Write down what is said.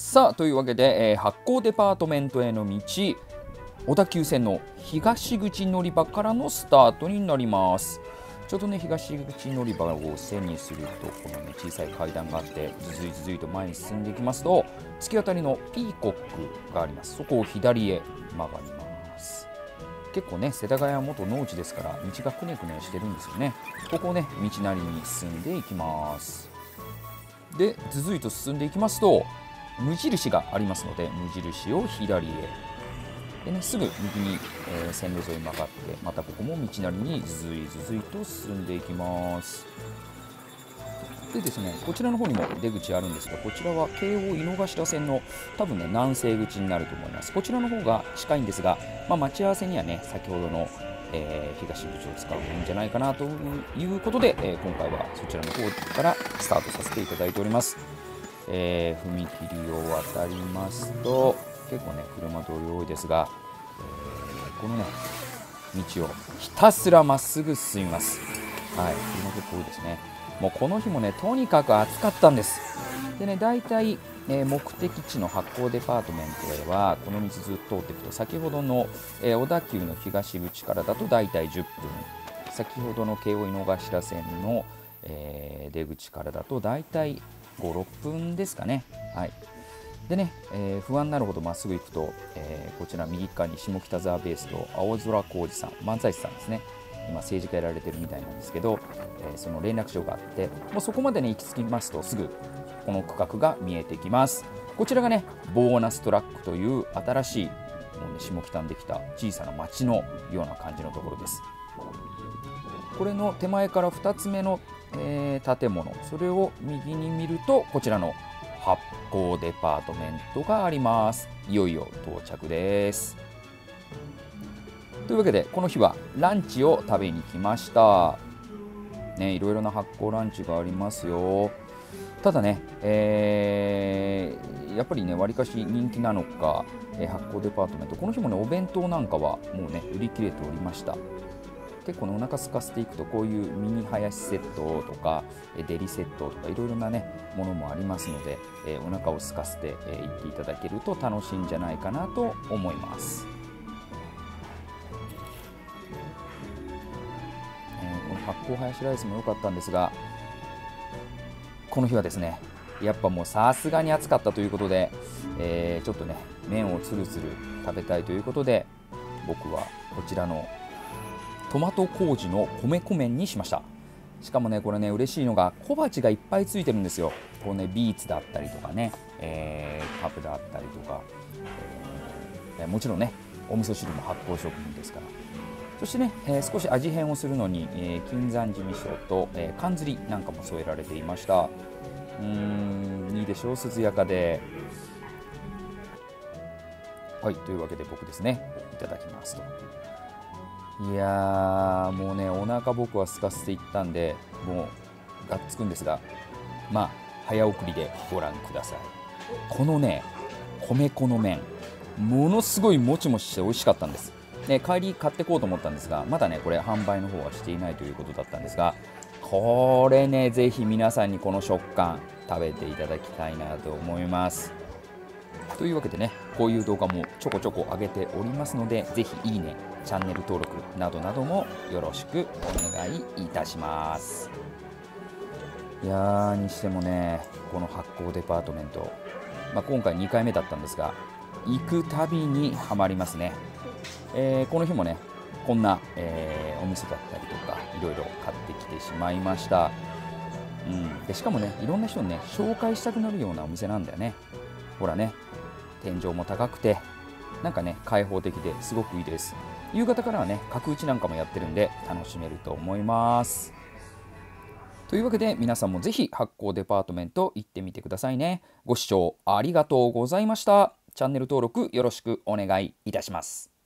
さあというわけで、えー、発酵デパートメントへの道小田急線の東口乗り場からのスタートになります。ちょうどね東口乗り場を背にするとこのね小さい階段があってずずいずずいと前に進んでいきますと突き当たりのピーコックがあります。そこを左へ曲がります。結構ね世田谷は元農地ですから道がくねくねしてるんですよね。ここをね道なりに進んでいきます。で続いて進んでいきますと無印がありますので無印を左へ。で、ね、すぐ右に、えー、線路沿い曲がってまたここも道なりにずずいずずいと進んでいきます。でですねこちらの方にも出口あるんですがこちらは京王井の頭線の多分ね南西口になると思います。こちらの方が近いんですが、まあ、待ち合わせにはね先ほどの、えー、東口を使うといいんじゃないかなということで、えー、今回はそちらの方からスタートさせていただいております。えー、踏切を渡りますと結構ね車通り多いですが、えー、このね道をひたすらまっすぐ進みます。はい車結構多いですね。もうこの日もねとにかく暑かったんです。でね大体、えー、目的地の発酵デパートメントへはこの道ずっと通っていくと先ほどの、え、小田急の東口からだと大体10分。先ほどの京王井の頭線の、え、出口からだと大体56分ですかね。はいでね、えー、不安になるほどまっすぐ行くと、えー、こちら右側に下北沢ベースと青空浩二さん、漫才師さんですね、今政治家やられてるみたいなんですけど、えー、その連絡所があって、もうそこまでね行き着きますとすぐこの区画が見えてきます。こちらがね、ボーナストラックという新しいもう、ね、下北にできた小さな町のような感じのところです。これの手前から2つ目のえー、建物。それを右に見るとこちらの発酵デパートメントがあります。いよいよ到着です。というわけでこの日はランチを食べに来ました。ねいろいろな発酵ランチがありますよ。ただね、えー、やっぱりねわりかし人気なのか、えー、発酵デパートメント。この日もねお弁当なんかはもうね売り切れておりました。結構ねお腹空かせていくとこういうミニハヤシセットとかデリセットとかいろいろなねものもありますので、えお腹を空かせてい、えっていただけると楽しいんじゃないかなと思います。えこの発酵ハヤシライスも良かったんですがこの日はですねやっぱもうさすがに暑かったということで、えー、ちょっとね麺をつるつる食べたいということで僕はこちらのトマト麹の米粉麺にしました。しかもねこれね嬉しいのが小鉢がいっぱいついてるんですよ。こうねビーツだったりとかね、えー、カプだったりとか、えー、もちろんねお味噌汁も発酵食品ですから。そしてね、えー、少し味変をするのに、えー、金山寺味噌と、えー、缶ずりなんかも添えられていました。うーんいいでしょう涼やかで。はいというわけで僕ですねいただきますと。いやもうねお腹僕は空かせていったんでもうがっつくんですがまあ早送りでご覧ください。このね米粉の麺ものすごいもちもちして美味しかったんです。ね、帰り買ってこうと思ったんですがまだねこれ販売の方はしていないということだったんですがこれねぜひ皆さんにこの食感食べていただきたいなと思います。というわけでねこういう動画もちょこちょこ上げておりますのでぜひいいねチャンネル登録などなどもよろしくお願いいたします。いやーにしてもねこの発酵デパートメント、まあ、今回2回目だったんですが行くたびにはまりますね、えー、この日もねこんな、えー、お店だったりとかいろいろ買ってきてしまいました、うん、でしかもねいろんな人にね紹介したくなるようなお店なんだよね。ほらね天井も高くてなんかね開放的ですごくいいです。夕方からはね角打ちなんかもやってるんで楽しめると思います。というわけで皆さんもぜひ発行デパートメント行ってみてくださいね。ご視聴ありがとうございました。チャンネル登録よろしくお願いいたします。